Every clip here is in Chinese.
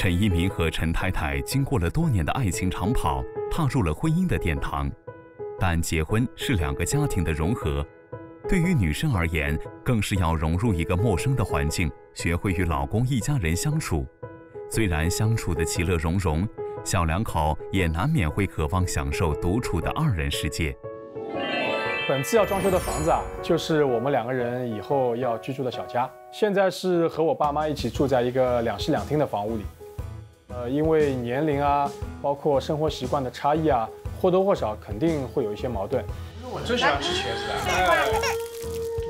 陈一鸣和陈太太经过了多年的爱情长跑，踏入了婚姻的殿堂。但结婚是两个家庭的融合，对于女生而言，更是要融入一个陌生的环境，学会与老公一家人相处。虽然相处的其乐融融，小两口也难免会渴望享受独处的二人世界。本次要装修的房子啊，就是我们两个人以后要居住的小家。现在是和我爸妈一起住在一个两室两厅的房屋里。呃，因为年龄啊，包括生活习惯的差异啊。或多或少肯定会有一些矛盾。因为我最喜欢吃茄子了，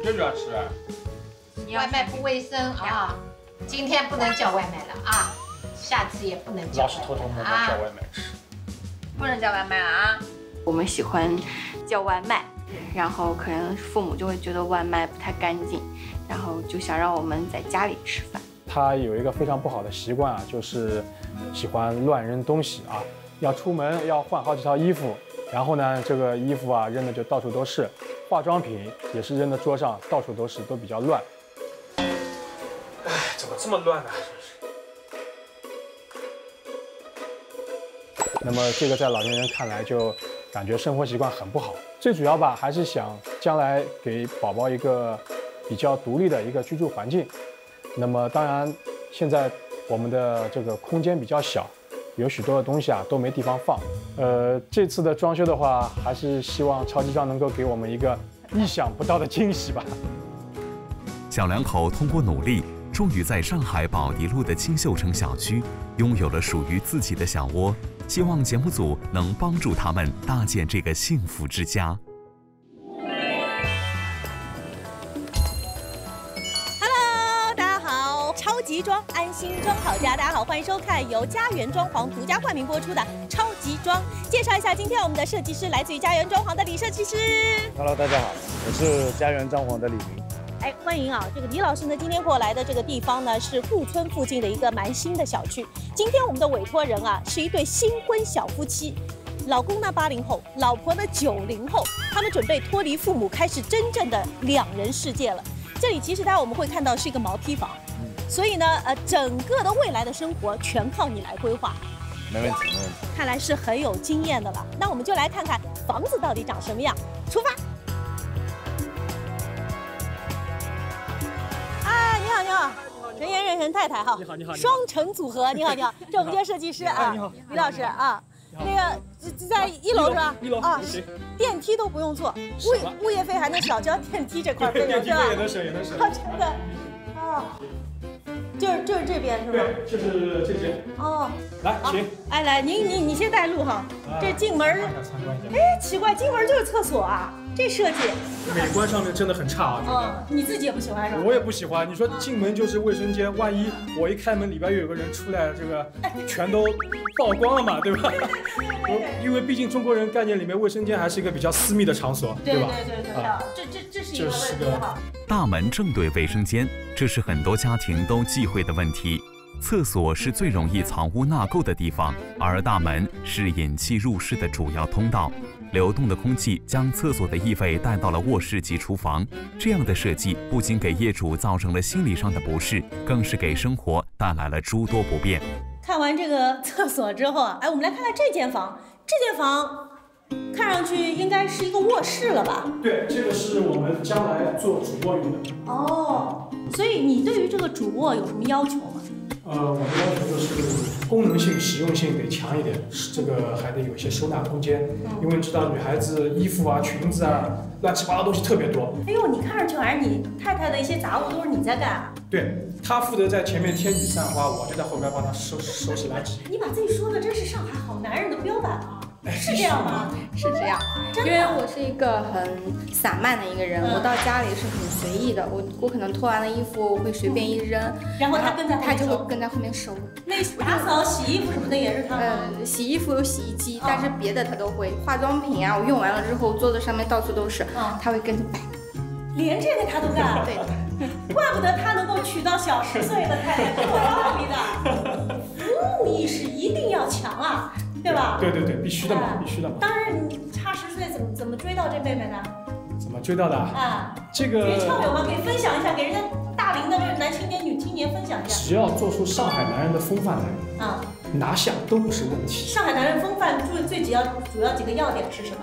最喜欢吃。啊外卖不卫生啊！今天不能叫外卖了啊！下次也不能叫。老是偷偷摸摸叫外卖吃，不能叫外卖了啊！我们喜欢叫外卖，然后可能父母就会觉得外卖不太干净，然后就想让我们在家里吃饭。他有一个非常不好的习惯啊，就是喜欢乱扔东西啊。要出门要换好几套衣服，然后呢，这个衣服啊扔的就到处都是，化妆品也是扔的桌上到处都是，都比较乱。哎，怎么这么乱呢？那么这个在老年人看来就感觉生活习惯很不好。最主要吧，还是想将来给宝宝一个比较独立的一个居住环境。那么当然，现在我们的这个空间比较小。有许多的东西啊都没地方放，呃，这次的装修的话，还是希望超级装能够给我们一个意想不到的惊喜吧。小两口通过努力，终于在上海宝迪路的金秀城小区拥有了属于自己的小窝。希望节目组能帮助他们搭建这个幸福之家。集装安心装好家，大家好，欢迎收看由家园装潢独家冠名播出的《超级装》。介绍一下，今天我们的设计师来自于家园装潢的李设计师。Hello，大家好，我是家园装潢的李明。哎，欢迎啊！这个李老师呢，今天过来的这个地方呢，是顾村附近的一个蛮新的小区。今天我们的委托人啊，是一对新婚小夫妻，老公呢八零后，老婆呢九零后，他们准备脱离父母，开始真正的两人世界了。这里其实大家我们会看到是一个毛坯房。所以呢，呃，整个的未来的生活全靠你来规划，没问题，没问题。看来是很有经验的了。那我们就来看看房子到底长什么样。出发！啊，你好，你好，陈先生，陈太太，哈，你好，你好，双城组合，你好，你好，这我们家设计师啊，你好，李老师啊，那个在一楼是吧？一楼啊，电梯都不用坐，物物业费还能少交电梯这块费用是吧？也能省，也能省。真的，啊。就是就是这边是吧？对，就是这些。哦，来，请。哎，来，您您你先带路哈。这进门。哎，奇怪，进门就是厕所啊，这设计。美观上面真的很差啊。嗯，你自己也不喜欢是吧？我也不喜欢。你说进门就是卫生间，万一我一开门里边又有个人出来，这个全都曝光了嘛，对吧？我因为毕竟中国人概念里面，卫生间还是一个比较私密的场所，对吧？对对对对，这这这是一个问题哈。大门正对卫生间，这是很多家庭都忌讳的问题。厕所是最容易藏污纳垢的地方，而大门是引气入室的主要通道。流动的空气将厕所的异味带到了卧室及厨房。这样的设计不仅给业主造成了心理上的不适，更是给生活带来了诸多不便。看完这个厕所之后啊，哎，我们来看看这间房。这间房。看上去应该是一个卧室了吧？对，这个是我们将来做主卧用的。哦，所以你对于这个主卧有什么要求吗？呃，我的要求就是功能性、实用性得强一点，这个还得有一些收纳空间。因为知道女孩子衣服啊、裙子啊，乱七八糟东西特别多。哎呦，你看上去好像你太太的一些杂物都是你在干啊？对，她负责在前面添雨散花，我就在后面帮她收拾收拾垃圾。你把自己说的真是上海好男人的标本啊！是这样吗？是这样，因为我是一个很散漫的一个人，我到家里是很随意的。我我可能脱完了衣服，我会随便一扔，然后他跟在他就会跟在后面收。那打扫、洗衣服什么的也是他吗？呃，洗衣服有洗衣机，但是别的他都会。化妆品啊，我用完了之后，桌子上面到处都是，他会跟着摆。连这个他都干？对的。怪不得他能够娶到小十岁的太太，有道理的。服务意识一定要强啊！对吧？对对对，必须的嘛，必须的嘛。当然，你差十岁怎么怎么追到这妹妹呢？怎么追到的？啊，这个诀窍有吗？可以分享一下，给人家大大龄的这个男青年、女青年分享一下。只要做出上海男人的风范来，啊，拿下都不是问题。上海男人风范最最主要主要几个要点是什么？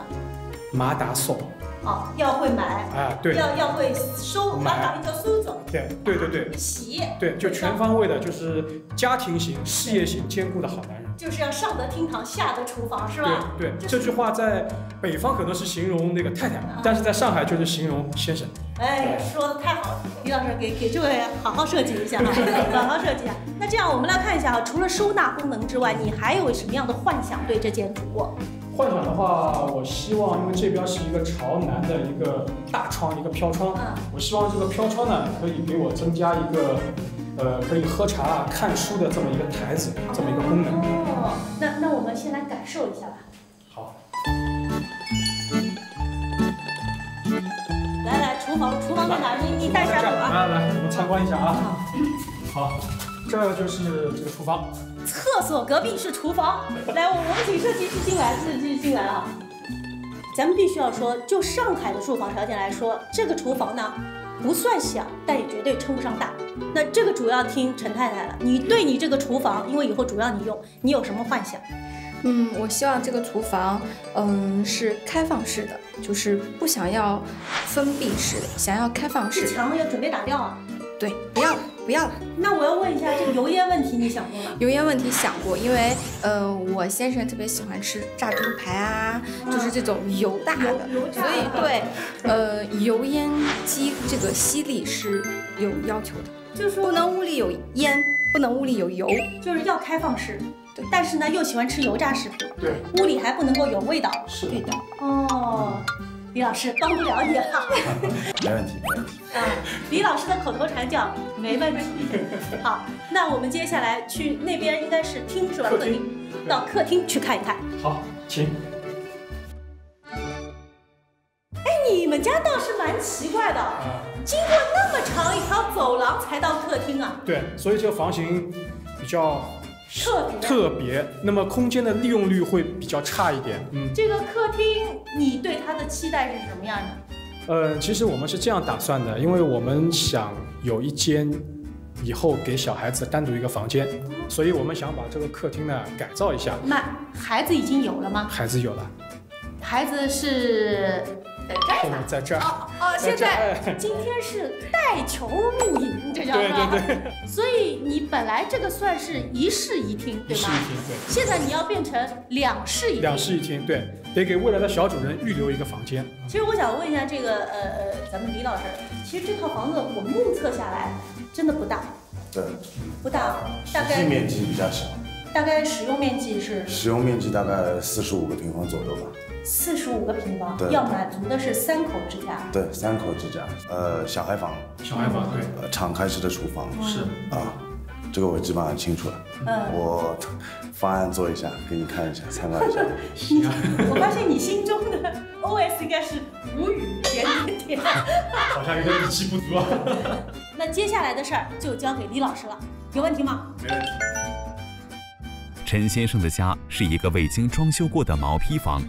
马打手，哦，要会买，啊，对，要要会收，买把打一条收走，对对对对洗，对，就全方位的，就是家庭型、事业型兼顾的好男人。就是要上得厅堂，下得厨房，是对吧？对，这句话在北方可能是形容那个太太，但是在上海就是形容先生。哎，说的太好了，李老师给给这位好好设计一下啊，好好设计一下。那这样我们来看一下啊，除了收纳功能之外，你还有什么样的幻想对这间主卧？幻想的话，我希望，因为这边是一个朝南的一个大窗，一个飘窗，嗯我希望这个飘窗呢，可以给我增加一个，呃，可以喝茶啊、看书的这么一个台子，这么一个功能。哦，那那我们先来感受一下吧。好，来来，厨房，厨房在哪？你你带下我啊。来来，我们参观一下啊。好，这就是这个厨房。厕所隔壁是厨房。来，我我们请设计师进来，设计师进来啊。咱们必须要说，就上海的住房条件来说，这个厨房呢不算小，但也绝对称不上大。那这个主要听陈太太了。你对你这个厨房，因为以后主要你用，你有什么幻想？嗯，我希望这个厨房，嗯，是开放式的，就是不想要封闭式的，想要开放式的。墙要准备打掉啊。对，不要了，不要。了。那我要问一下，这个油烟问题你想过吗？油烟问题想过，因为呃，我先生特别喜欢吃炸猪排啊，就是这种油大的，油油炸所以对，呃，油烟机这个吸力是有要求的，就是说不能屋里有烟，不能屋里有油。就是要开放式，对。但是呢又喜欢吃油炸食品，对，屋里还不能够有味道。是对的，哦，李老师帮不了你哈。没问题，没问题。啊，李老师的口头禅叫没问题。好，那我们接下来去那边应该是厅是吧？客厅，到客厅去看一看。好，请。哎，你们家倒是蛮奇怪的，啊，经过那么长一条走廊才到客厅啊，对，所以这个房型比较特别。特别，那么空间的利用率会比较差一点。嗯，这个客厅，你对他的期待是什么样的？呃，其实我们是这样打算的，因为我们想有一间以后给小孩子单独一个房间，所以我们想把这个客厅呢改造一下。那孩子已经有了吗？孩子有了，孩子是在这儿呢。在在这儿。哦哦，现在哎今天是带球露营，这叫对？对对，所以你本来这个算是一室一厅，对吧？一室一厅，对，现在你要变成两室一厅。两室一厅，对，得给未来的小主人预留一个房间。其实我想问一下这个呃呃，咱们李老师，其实这套房子我目测下来真的不大，对，不大，大实际概面积比较小，大概使用面积是使用面积大概四十五个平方左右吧。四十五个平方，要满足的是三口之家。对，三口之家，呃，小孩房，小孩房，对，呃，敞开式的厨房，是。啊，这个我基本上清楚了。嗯，我方案做一下，给你看一下，参考一下。你我发现你心中的 OS 应该是无语点点点。好像有点底气不足啊。那接下来的事儿就交给李老师了，有问题吗？没问题。陈先生的家是一个未经装修过的毛坯房，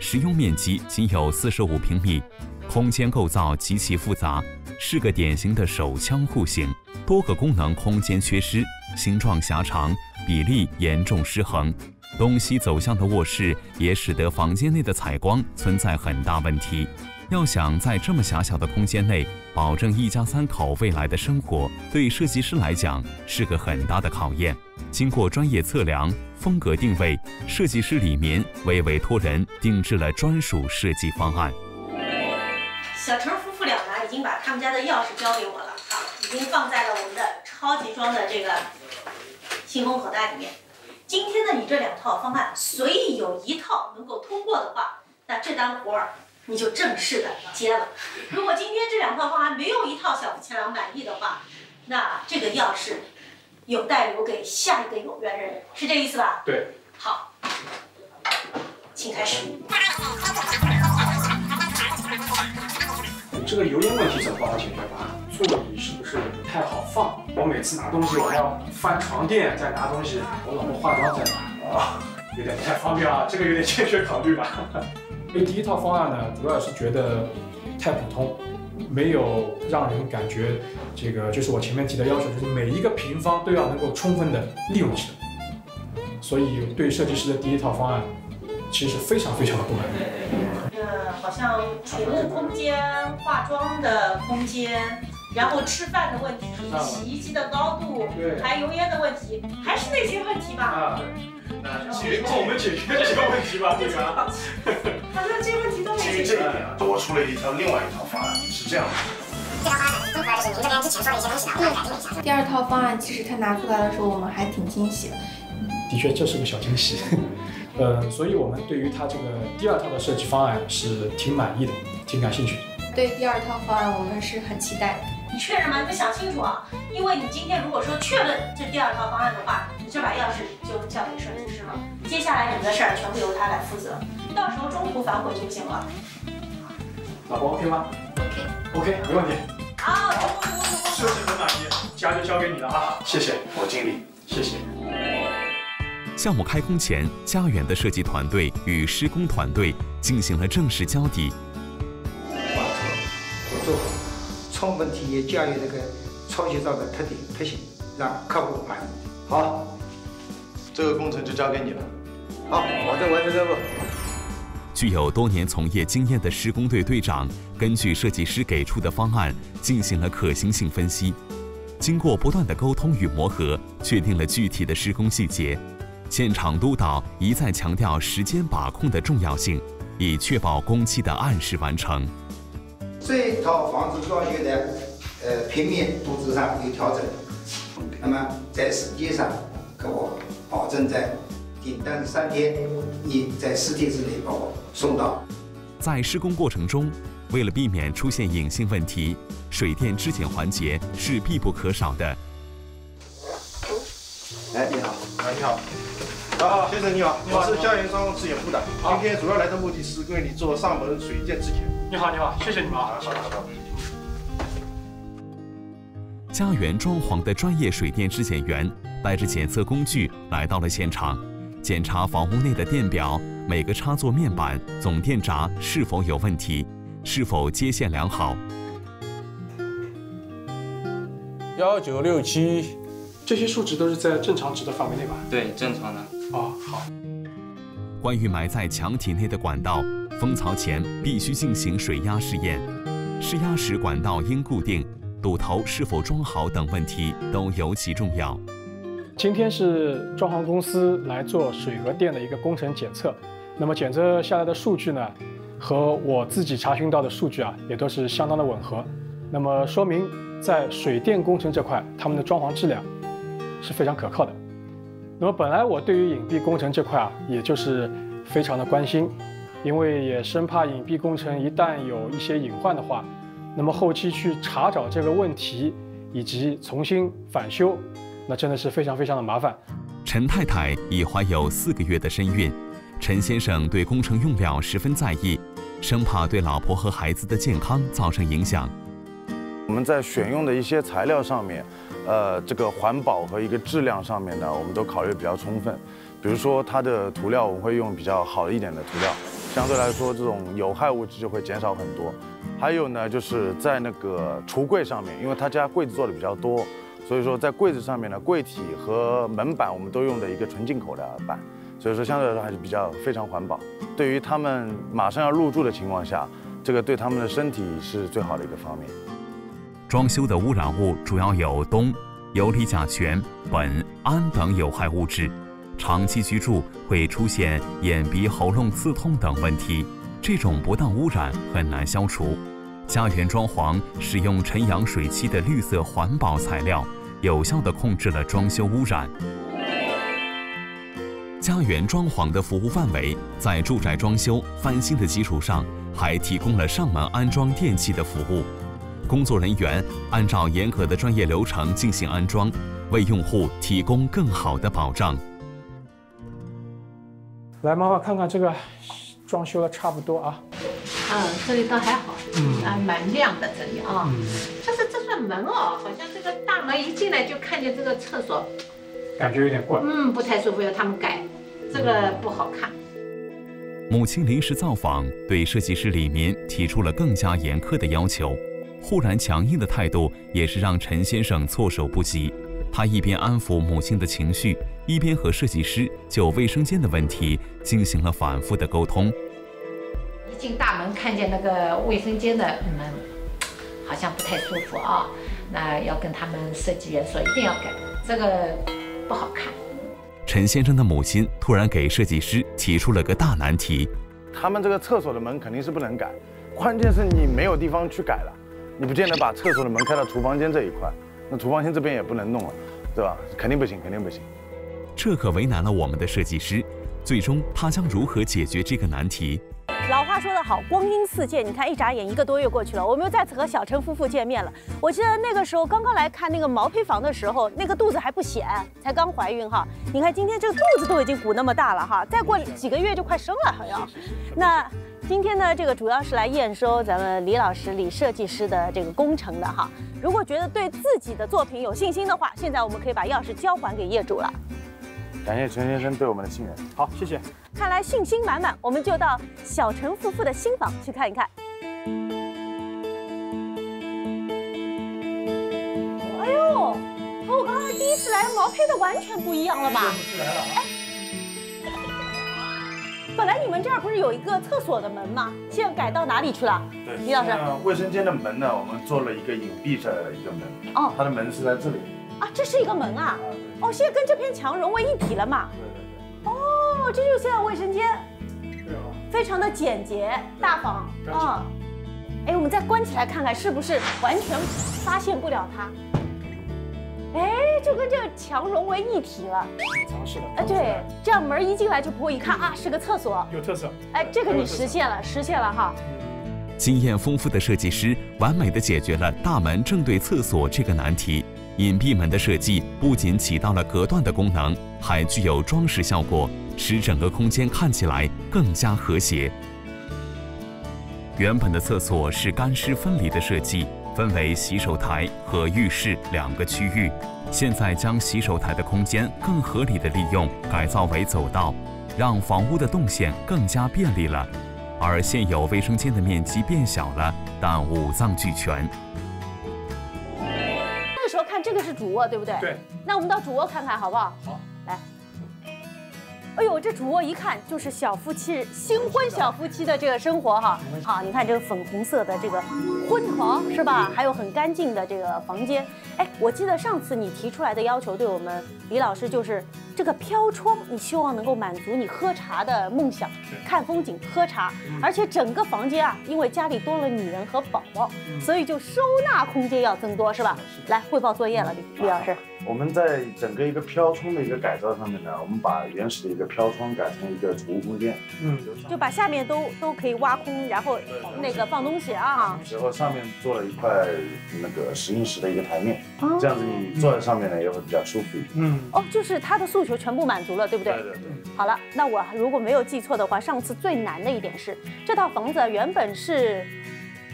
实用面积仅有四十五平米，空间构造极其复杂，是个典型的手枪户型，多个功能空间缺失，形状狭长，比例严重失衡。东西走向的卧室也使得房间内的采光存在很大问题。要想在这么狭小的空间内保证一家三口未来的生活，对设计师来讲是个很大的考验。经过专业测量、风格定位，设计师李民为委托人定制了专属设计方案。小陈夫妇俩呢，已经把他们家的钥匙交给我了啊，已经放在了我们的超级装的这个信封口袋里面。今天呢，你这两套方案随意有一套能够通过的话，那这单活儿你就正式的接了。如果今天这两套方案没有一套小夫妻俩满意的话，那这个钥匙有待留给下一个有缘人，是这意思吧？对。好，请开始。这个油烟问题怎么帮我解决吧？座椅是不是不太好放？我每次拿东西我还要翻床垫再拿东西，我老婆化妆再拿啊，有点不太方便啊，这个有点欠缺考虑吧。因 为第一套方案呢，主要是觉得太普通，没有让人感觉这个就是我前面提的要求，就是每一个平方都要能够充分的利用起来。所以对设计师的第一套方案，其实非常非常的不满意。呃，好像储物空间、化妆的空间，然后吃饭的问题、洗衣机的高度、排油烟的问题，还是那些问题吧。啊，那解帮我们解决这些问题吧，对吧？好像这些问题都没基于解决。这一点啊，我出了一套另外一套方案，是这样的。第二套方案其实他拿出来的时候，我们还挺惊喜的。的确，这是个小惊喜。呃，所以我们对于它这个第二套的设计方案是挺满意的，挺感兴趣的。对第二套方案，我们是很期待的。你确认吗？你得想清楚啊，因为你今天如果说确认这第二套方案的话，你这把钥匙就交给设计师了，接下来你们的事儿全部由他来负责，到时候中途反悔就不行了。老婆 OK 吗？OK，OK，没问题。好，成功成功成功。设计很满意，家就交给你了啊！谢谢，我尽力。谢谢。项目开工前，家园的设计团队与施工团队进行了正式交底。完成合作好，充分体现家园这个超级照的特点特性，让客户满意。好，这个工程就交给你了。好，保证完成任务。具有多年从业经验的施工队队长，根据设计师给出的方案进行了可行性分析，经过不断的沟通与磨合，确定了具体的施工细节。现场督导一再强调时间把控的重要性，以确保工期的按时完成。这套房子装修的呃平面布置上有调整，那么在时间上给我保证在订单三天，你在十天之内把我送到。在施工过程中，为了避免出现隐性问题，水电质检环节是必不可少的。哎，你好，啊，你好。啊，先生你好，我是家园装质检部的。今天主要来的目的是为你做上门水电质检。你好，你好，谢谢你们啊。好的，好的。家园装潢的专业水电质检员带着检测工具来到了现场，检查房屋内的电表、每个插座面板、总电闸是否有问题，是否接线良好。幺九六七，这些数值都是在正常值的范围内吧？对，正常的。哦，好。关于埋在墙体内的管道，封槽前必须进行水压试验，试压时管道应固定，堵头是否装好等问题都尤其重要。今天是装潢公司来做水和电的一个工程检测，那么检测下来的数据呢，和我自己查询到的数据啊，也都是相当的吻合。那么说明在水电工程这块，他们的装潢质量是非常可靠的。那么本来我对于隐蔽工程这块啊，也就是非常的关心，因为也生怕隐蔽工程一旦有一些隐患的话，那么后期去查找这个问题以及重新返修，那真的是非常非常的麻烦。陈太太已怀有四个月的身孕，陈先生对工程用料十分在意，生怕对老婆和孩子的健康造成影响。我们在选用的一些材料上面，呃，这个环保和一个质量上面呢，我们都考虑比较充分。比如说它的涂料，我们会用比较好一点的涂料，相对来说这种有害物质就会减少很多。还有呢，就是在那个橱柜上面，因为他家柜子做的比较多，所以说在柜子上面呢，柜体和门板我们都用的一个纯进口的板，所以说相对来说还是比较非常环保。对于他们马上要入住的情况下，这个对他们的身体是最好的一个方面。装修的污染物主要有氡、游离甲醛、苯、氨等有害物质，长期居住会出现眼鼻喉咙刺痛等问题。这种不当污染很难消除。家园装潢使用晨阳水漆的绿色环保材料，有效地控制了装修污染。家园装潢的服务范围在住宅装修翻新的基础上，还提供了上门安装电器的服务。工作人员按照严格的专业流程进行安装，为用户提供更好的保障。来，妈妈看看这个装修的差不多啊。嗯，这里倒还好，嗯啊，蛮亮的这里啊。嗯，就是这扇门哦，好像这个大门一进来就看见这个厕所，感觉有点怪。嗯，不太舒服，要他们改，这个不好看。母亲临时造访，对设计师李民提出了更加严苛的要求。忽然强硬的态度也是让陈先生措手不及。他一边安抚母亲的情绪，一边和设计师就卫生间的问题进行了反复的沟通。一进大门看见那个卫生间的门，好像不太舒服啊。那要跟他们设计员说，一定要改，这个不好看。陈先生的母亲突然给设计师提出了个大难题：他们这个厕所的门肯定是不能改，关键是你没有地方去改了，你不见得把厕所的门开到厨房间这一块，那厨房间这边也不能弄了，对吧？肯定不行，肯定不行。这可为难了我们的设计师，最终他将如何解决这个难题？老话说得好，光阴似箭，你看一眨眼一个多月过去了，我们又再次和小陈夫妇见面了。我记得那个时候刚刚来看那个毛坯房的时候，那个肚子还不显，才刚怀孕哈。你看今天这个肚子都已经鼓那么大了哈，再过几个月就快生了好像。那今天呢，这个主要是来验收咱们李老师、李设计师的这个工程的哈。如果觉得对自己的作品有信心的话，现在我们可以把钥匙交还给业主了。感谢陈先生对我们的信任。好，谢谢。看来信心满满，我们就到小陈夫妇的新房去看一看。哎呦，和我刚刚第一次来毛坯的完全不一样了吧？是来了啊。本来你们这儿不是有一个厕所的门吗？现在改到哪里去了？对，李老师。卫生间的门呢，我们做了一个隐蔽的一个门。哦。它的门是在这里。啊，这是一个门啊。哦，现在跟这片墙融为一体了嘛？对对对。哦，这就是现在卫生间。对啊。非常的简洁大方。啊。哎，我们再关起来看看，是不是完全发现不了它？哎，就跟这个墙融为一体了。藏式的。哎，对，这样门一进来就不会一看啊，是个厕所。有特色。哎，这个你实现了，实现了哈。经验丰富的设计师完美的解决了大门正对厕所这个难题。隐蔽门的设计不仅起到了隔断的功能，还具有装饰效果，使整个空间看起来更加和谐。原本的厕所是干湿分离的设计，分为洗手台和浴室两个区域。现在将洗手台的空间更合理的利用，改造为走道，让房屋的动线更加便利了。而现有卫生间的面积变小了，但五脏俱全。这个是主卧，对不对？对。那我们到主卧看看，好不好？好。来。哎呦，这主卧一看就是小夫妻、新婚小夫妻的这个生活哈。好，你看这个粉红色的这个婚床是吧？还有很干净的这个房间。哎，我记得上次你提出来的要求，对我们李老师就是这个飘窗，你希望能够满足你喝茶的梦想，看风景、喝茶。而且整个房间啊，因为家里多了女人和宝宝，所以就收纳空间要增多，是吧？来汇报作业了，李李老师。我们在整个一个飘窗的一个改造上面呢，我们把原始的一个飘窗改成一个储物空间，嗯，就把下面都都可以挖空，然后那个放东西啊。然后上面做了一块那个石英石的一个台面，这样子你坐在上面呢也会比较舒服一点。嗯，哦，就是他的诉求全部满足了，对不对？对对对。好了，那我如果没有记错的话，上次最难的一点是，这套房子原本是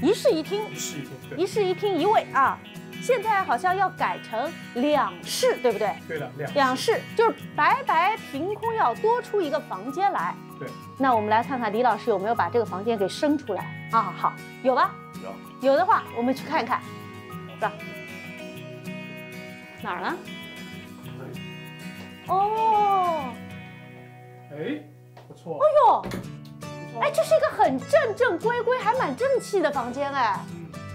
一室一厅，一室一厅，一室一厅一卫啊。现在好像要改成两室，对不对？对的，两两室就是白白凭空要多出一个房间来。对，那我们来看看李老师有没有把这个房间给生出来啊？好，有吧？有。有的话，我们去看看，是吧？哪儿呢？哦。哎，不错。哎呦，哎，这是一个很正正规规，还蛮正气的房间哎。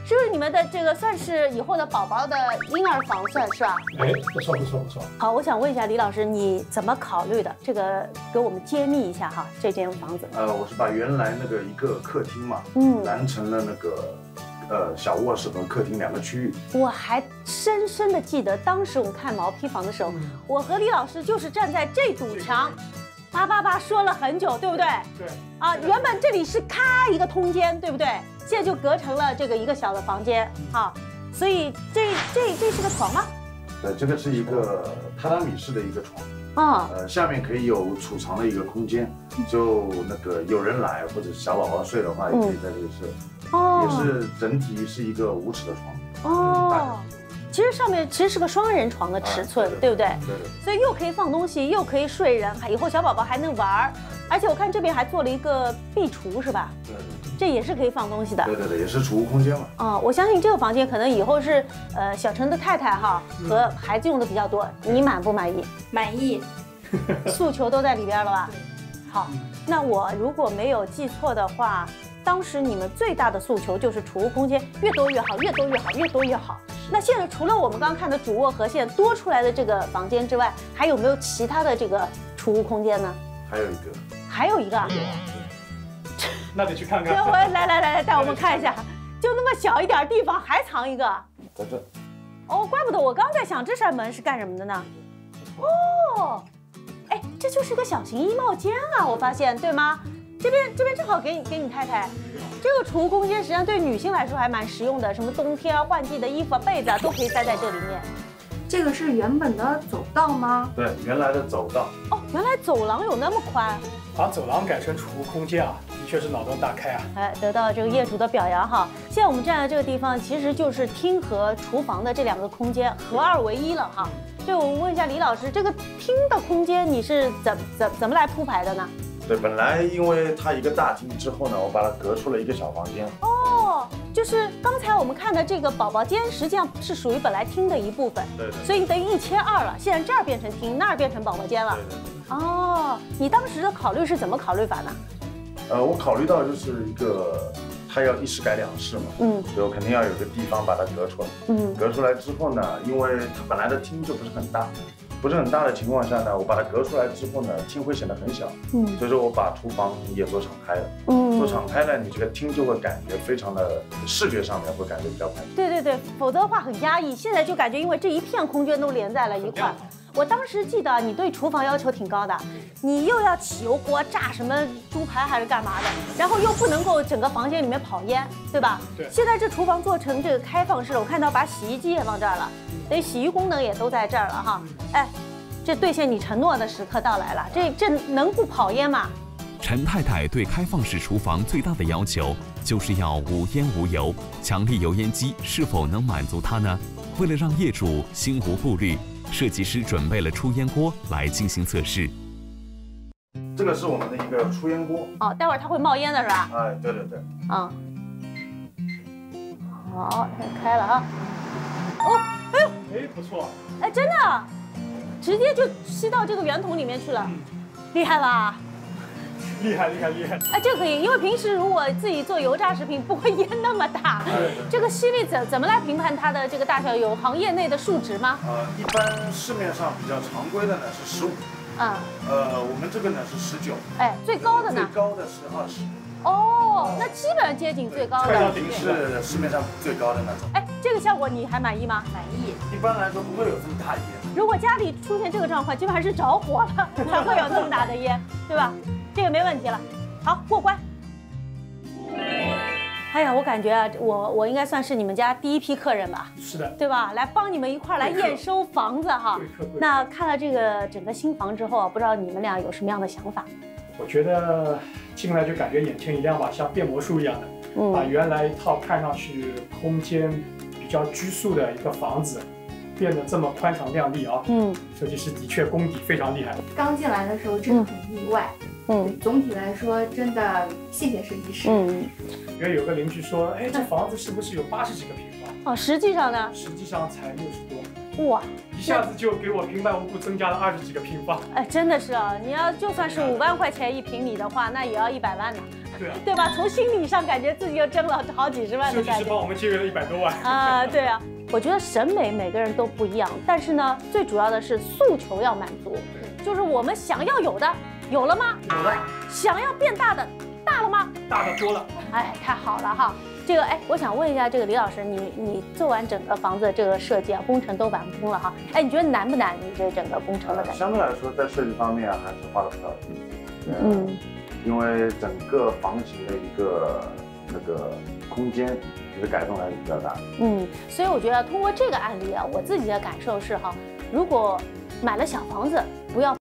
是不是你们的这个算是以后的宝宝的婴儿房算是吧？哎，不错不错不错。好，我想问一下李老师，你怎么考虑的？这个给我们揭秘一下哈，这间房子。呃，我是把原来那个一个客厅嘛，嗯，拦成了那个呃小卧室和客厅两个区域。我还深深的记得，当时我们看毛坯房的时候，我和李老师就是站在这堵墙，叭叭叭说了很久，对不对？对。啊，原本这里是咔一个通间，对不对？现在就隔成了这个一个小的房间，好，所以这这这是个床吗？对，这个是一个榻榻米式的一个床，啊，呃，下面可以有储藏的一个空间，就那个有人来或者小宝宝睡的话，也可以在这里睡，哦，也是整体是一个五尺的床，哦，其实上面其实是个双人床的尺寸，对不对？对对。所以又可以放东西，又可以睡人，以后小宝宝还能玩儿，而且我看这边还做了一个壁橱，是吧？对对。这也是可以放东西的。对对对，也是储物空间嘛。哦，我相信这个房间可能以后是呃小陈的太太哈和孩子用的比较多，你满不满意？满意。诉求都在里边了吧？好，那我如果没有记错的话，当时你们最大的诉求就是储物空间越多越好，越多越好，越多越好。那现在除了我们刚刚看的主卧和现在多出来的这个房间之外，还有没有其他的这个储物空间呢？还有一个，还有一个啊。那得去看看。我 来来来来带我们看一下，就那么小一点地方还藏一个。在这。哦，怪不得我刚在想这扇门是干什么的呢？哦。哎，这就是个小型衣帽间啊！我发现，对吗？这边这边正好给你给你太太，这个储物空间实际上对女性来说还蛮实用的，什么冬天啊换季的衣服啊被子啊 都可以塞在这里面。这个是原本的走道吗？对，原来的走道。哦，原来走廊有那么宽。把走廊改成储物空间啊，的确是脑洞大开啊！哎，得到这个业主的表扬哈。现在我们站在这个地方，其实就是厅和厨房的这两个空间合二为一了哈。对，我问一下李老师，这个厅的空间你是怎怎怎么来铺排的呢？对，本来因为它一个大厅之后呢，我把它隔出了一个小房间。哦，就是刚才我们看的这个宝宝间，实际上是属于本来厅的一部分。对对。所以你等于一切二了，现在这儿变成厅，那儿变成宝宝间了。对对对。哦，你当时的考虑是怎么考虑法呢？呃，我考虑到就是一个。它要一室改两室嘛，嗯，所以我肯定要有个地方把它隔出来，嗯，隔出来之后呢，因为它本来的厅就不是很大，不是很大的情况下呢，我把它隔出来之后呢，厅会显得很小，嗯，所以说我把厨房也做敞开了，嗯，做敞开了，你这个厅就会感觉非常的视觉上面会感觉比较宽敞，对对对，否则的话很压抑，现在就感觉因为这一片空间都连在了一块。我当时记得你对厨房要求挺高的，你又要起油锅炸什么猪排还是干嘛的，然后又不能够整个房间里面跑烟，对吧？对。现在这厨房做成这个开放式了，我看到把洗衣机也放这儿了，等于洗浴功能也都在这儿了哈。哎，这兑现你承诺的时刻到来了，这这能不跑烟吗？陈太太对开放式厨房最大的要求就是要无烟无油，强力油烟机是否能满足她呢？为了让业主心无顾虑。设计师准备了出烟锅来进行测试。这个是我们的一个出烟锅哦，待会儿它会冒烟的是吧？哎，对对对。嗯。好，开了啊。哦，哎呦，哎，不错。哎，真的，直接就吸到这个圆筒里面去了，厉害吧？厉害厉害厉害！哎，这个可以，因为平时如果自己做油炸食品，不会烟那么大。这个吸力怎怎么来评判它的这个大小？有行业内的数值吗？呃，一般市面上比较常规的呢是十五。啊。呃，我们这个呢是十九。哎，最高的呢？最高的是二十。哦，那基本上接近最高的。快到顶是市面上最高的那种。哎，这个效果你还满意吗？满意。一般来说不会有这么大烟。如果家里出现这个状况，基本上是着火了才会有那么大的烟，对吧？这个没问题了，好过关。哎呀，我感觉啊，我我应该算是你们家第一批客人吧？是的，对吧？来帮你们一块来验收房子哈。那看了这个整个新房之后，不知道你们俩有什么样的想法？我觉得进来就感觉眼前一亮吧，像变魔术一样的，把原来一套看上去空间比较拘束的一个房子。变得这么宽敞亮丽啊！嗯，设计师的确功底非常厉害。刚进来的时候真的很意外。嗯，总体来说真的谢谢设计师。嗯，因为有个邻居说，哎，这房子是不是有八十几个平方？哦，实际上呢？实际上才六十多。哇！一下子就给我平白无故增加了二十几个平方。哎，真的是啊！你要就算是五万块钱一平米的话，那也要一百万呢。对啊。对吧？从心理上感觉自己又挣了好几十万的感觉。设计师帮我们节约了一百多万。啊，对啊。我觉得审美每个人都不一样，但是呢，最主要的是诉求要满足，就是我们想要有的有了吗？有了。想要变大的，大了吗？大的多了。哎，太好了哈！这个哎，我想问一下这个李老师，你你做完整个房子这个设计啊，工程都完工了哈？哎，你觉得难不难？你这整个工程的感觉？相对来说，在设计方面还是花了不少心思。嗯。因为整个房型的一个那个空间。其实改动还是比较大的。嗯，所以我觉得通过这个案例啊，我自己的感受是哈，如果买了小房子，不要。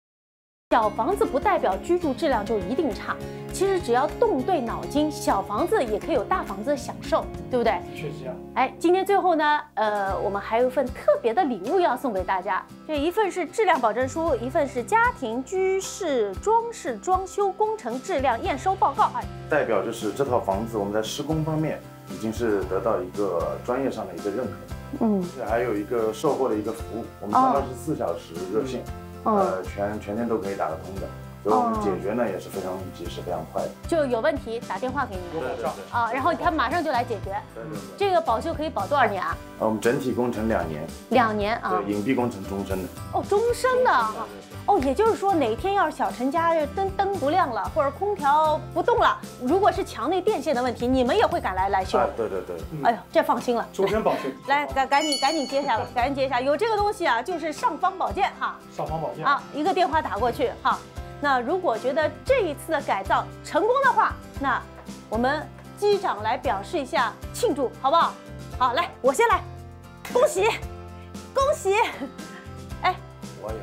小房子不代表居住质量就一定差，其实只要动对脑筋，小房子也可以有大房子的享受，对不对？确实这样。哎，今天最后呢，呃，我们还有一份特别的礼物要送给大家，这一份是质量保证书，一份是家庭居室装饰装修工程质量验收报告。哎，代表就是这套房子我们在施工方面已经是得到一个专业上的一个认可，嗯，而且还有一个售后的一个服务，我们是二十四小时热线。呃，全全天都可以打得通的，所以我们解决呢也是非常及时、非常快的。就有问题打电话给你，对对对，啊，然后他马上就来解决。对对对。这个保修可以保多少年啊？呃，我们整体工程两年。两年啊。对，隐蔽工程终身的。哦，终身的哈。哦，也就是说哪天要是小陈家灯灯不亮了，或者空调不动了，如果是墙内电线的问题，你们也会赶来来修。啊，对对对。哎呦，这放心了，终身保修。来，赶赶紧赶紧接下，赶紧接下，有这个东西啊，就是尚方宝剑哈。尚方宝剑啊，一个电话打过去哈。那如果觉得这一次的改造成功的话，那我们机长来表示一下庆祝，好不好？好，来，我先来，恭喜，恭喜。我有，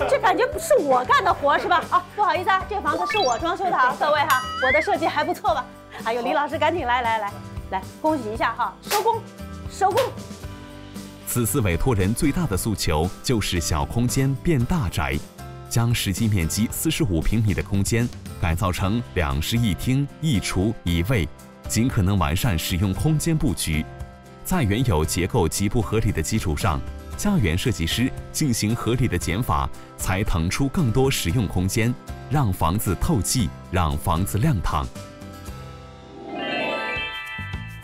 这感觉不是我干的活是吧？啊，不好意思啊，这房子是我装修的啊，各位哈，我的设计还不错吧？还有李老师，赶紧来来来来，恭喜一下哈，收工，收工。此次委托人最大的诉求就是小空间变大宅，将实际面积四十五平米的空间改造成两室一厅一厨一卫，尽可能完善使用空间布局，在原有结构极不合理的基础上。家园设计师进行合理的减法，才腾出更多使用空间，让房子透气，让房子亮堂。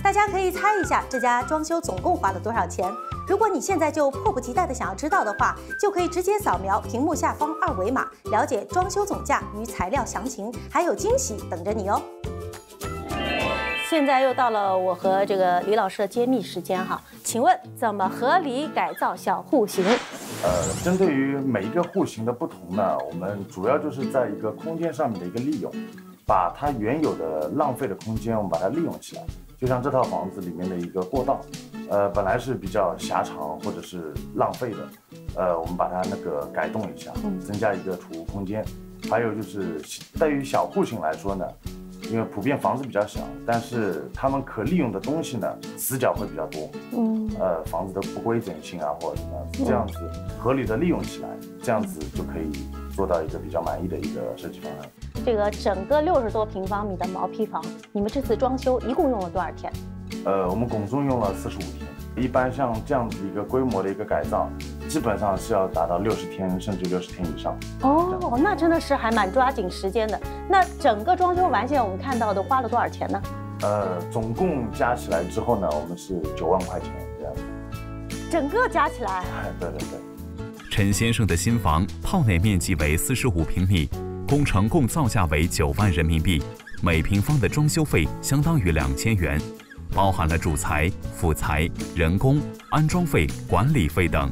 大家可以猜一下这家装修总共花了多少钱？如果你现在就迫不及待的想要知道的话，就可以直接扫描屏幕下方二维码，了解装修总价与材料详情，还有惊喜等着你哦。现在又到了我和这个李老师的揭秘时间哈，请问怎么合理改造小户型？呃，针对于每一个户型的不同呢，我们主要就是在一个空间上面的一个利用，把它原有的浪费的空间，我们把它利用起来。就像这套房子里面的一个过道，呃，本来是比较狭长或者是浪费的，呃，我们把它那个改动一下，增加一个储物空间。还有就是对于小户型来说呢。因为普遍房子比较小，但是他们可利用的东西呢，死角会比较多。嗯，呃，房子的不规整性啊，或者什么这样子合理的利用起来，这样子就可以做到一个比较满意的一个设计方案。这个整个六十多平方米的毛坯房，你们这次装修一共用了多少天？呃，我们总共用了四十五天。一般像这样子一个规模的一个改造。基本上是要达到六十天，甚至六十天以上。哦，那真的是还蛮抓紧时间的。那整个装修完，现在我们看到的花了多少钱呢？呃，总共加起来之后呢，我们是九万块钱这样子。整个加起来？哎，对对对。陈先生的新房套内面积为四十五平米，工程共造价为九万人民币，每平方的装修费相当于两千元，包含了主材、辅材、人工、安装费、管理费等。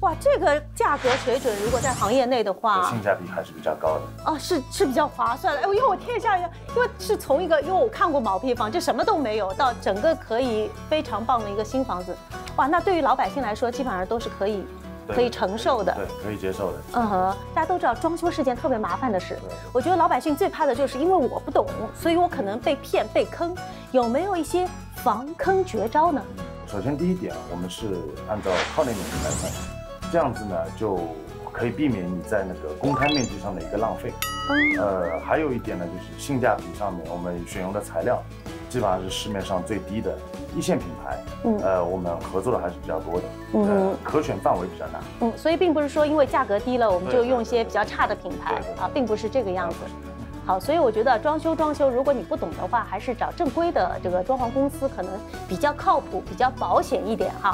哇，这个价格水准，如果在行业内的话，性价比还是比较高的。哦，是是比较划算的。哎，因为我贴一下，因为是从一个，因为我看过毛坯房，就什么都没有，到整个可以非常棒的一个新房子。哇，那对于老百姓来说，基本上都是可以可以承受的，对，可以接受的。嗯哼，大家都知道装修是件特别麻烦的事。我觉得老百姓最怕的就是因为我不懂，所以我可能被骗被坑。有没有一些防坑绝招呢？首先第一点，我们是按照套内面积来算。这样子呢，就可以避免你在那个公摊面积上的一个浪费。呃，还有一点呢，就是性价比上面，我们选用的材料基本上是市面上最低的一线品牌。嗯，呃，我们合作的还是比较多的。嗯，可选范围比较大。嗯，所以并不是说因为价格低了，我们就用一些比较差的品牌啊，并不是这个样子。好，所以我觉得装修装修，如果你不懂的话，还是找正规的这个装潢公司，可能比较靠谱，比较保险一点哈。